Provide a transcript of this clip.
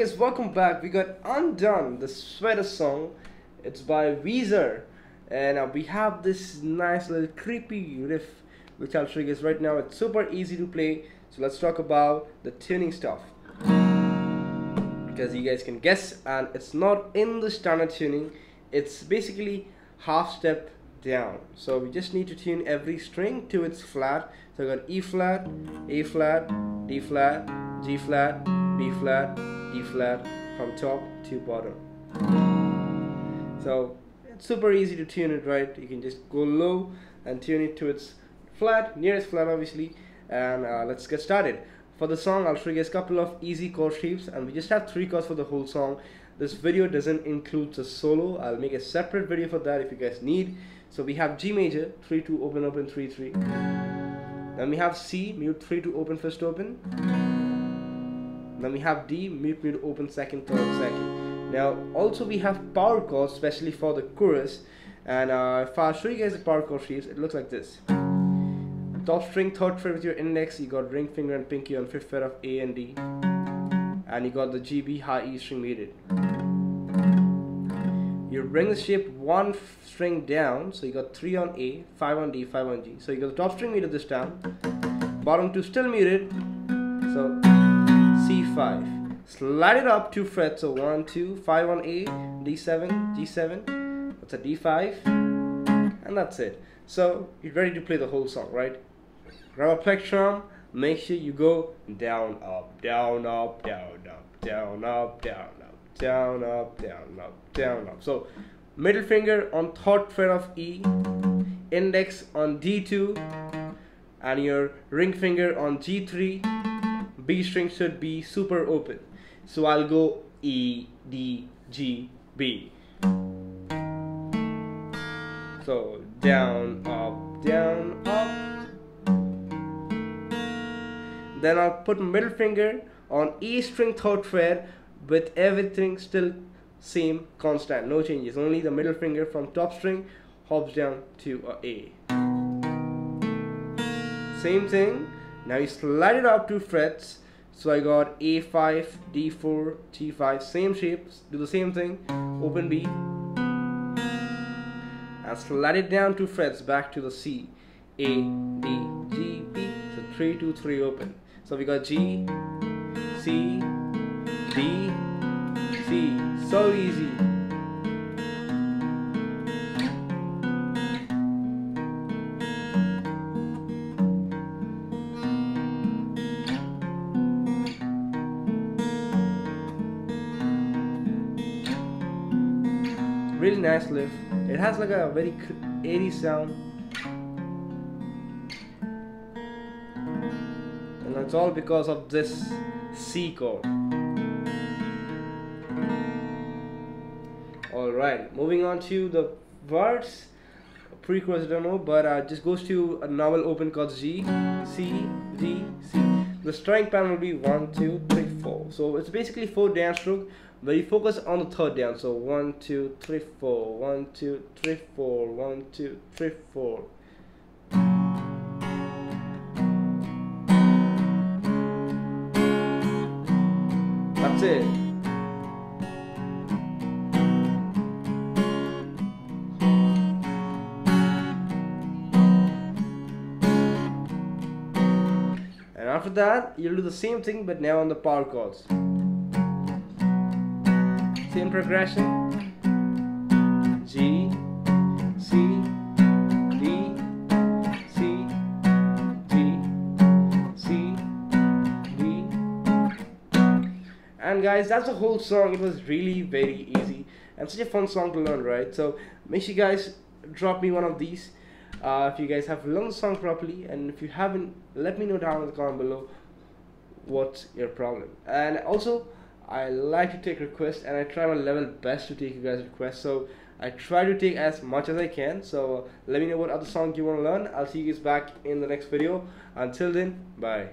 guys, welcome back. We got Undone, the sweater song. It's by Weezer, and uh, we have this nice little creepy riff, which I'll show you guys right now. It's super easy to play. So let's talk about the tuning stuff, because you guys can guess, and it's not in the standard tuning. It's basically half step down. So we just need to tune every string to its flat. So I got E flat, A flat, D flat, G flat, B flat, E flat from top to bottom. So it's super easy to tune it right. You can just go low and tune it to its flat, nearest flat obviously. And uh, let's get started. For the song, I'll show you guys a couple of easy chord shapes, and we just have three chords for the whole song. This video doesn't include the solo. I'll make a separate video for that if you guys need. So we have G major, 3 2 open open 3 3. Then we have C, mute 3 2 open first open. Then we have D, mute mute open second third second. Now also we have power chords, especially for the chorus. And uh, if I show you guys the power chord shapes, it looks like this. Top string, third fret with your index, you got ring finger and pinky on fifth fret of A and D. And you got the G, B, high E string muted. You bring the shape one string down, so you got 3 on A, 5 on D, 5 on G. So you got the top string muted this time, bottom two still muted, so C5. Slide it up two frets, so 1, 2, 5 on A, D7, D7, that's a D5, and that's it. So you're ready to play the whole song, right? Grab a plectrum, make sure you go down, up, down, up, down, up, down, up, down, up, down, up, down, up, down, up. So middle finger on third fret of E, index on D2, and your ring finger on G3. B string should be super open. So I'll go E, D, G, B. So down, up, down, up. Then I'll put middle finger on E string third fret with everything still same constant, no changes. Only the middle finger from top string hops down to a A. Same thing. Now you slide it up two frets. So I got A5, D4, G5, same shapes. Do the same thing. Open B and slide it down two frets back to the C. A, D, G, B. So 3, 2, 3 open. So we got G, C, D, C. So easy. Really nice lift. It has like a very airy sound. And that's all because of this C chord. Alright, moving on to the verse. Pre-chorus I don't know, but uh, just goes to a normal open chord G, C, D, C. The string pattern will be 1, 2, 3, 4. So it's basically 4 down stroke, but you focus on the third down. So 1, 2, 3, 4, 1, 2, 3, 4, 1, 2, 3, 4. That's it. And after that, you'll do the same thing but now on the power chords. Same progression. G, C, D, C, G, C, D. And guys, that's the whole song. It was really very easy and such a fun song to learn, right? So make sure you guys drop me one of these. Uh, if you guys have learned the song properly and if you haven't let me know down in the comment below what's your problem and also I like to take requests and I try my level best to take you guys requests. So I try to take as much as I can. So let me know what other song you want to learn. I'll see you guys back in the next video. Until then bye